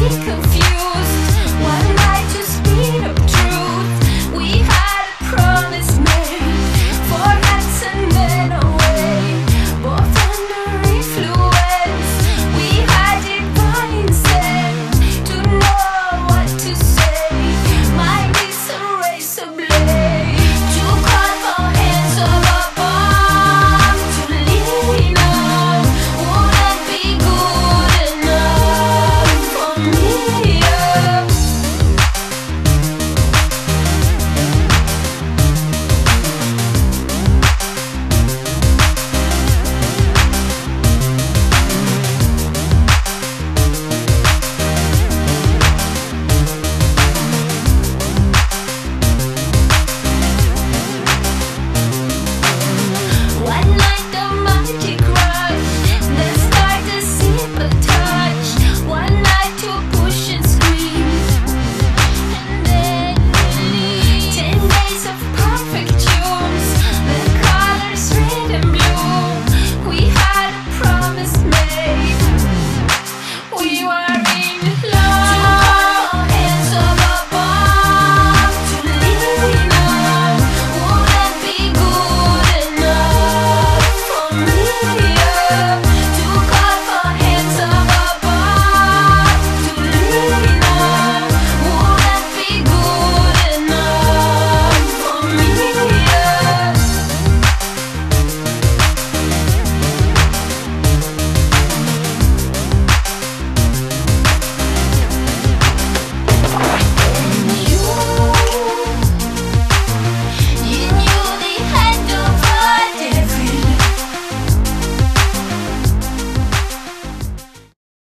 Because